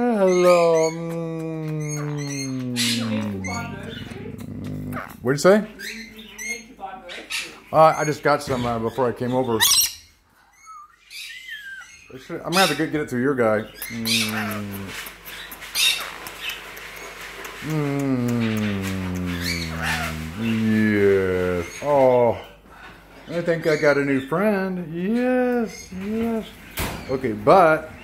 Hello. Mm. What'd you say? Uh, I just got some uh, before I came over. I'm gonna have to get, get it through your guy. Mm. mm. Mm. Yes. Oh, I think I got a new friend. Yes, yes. Okay, but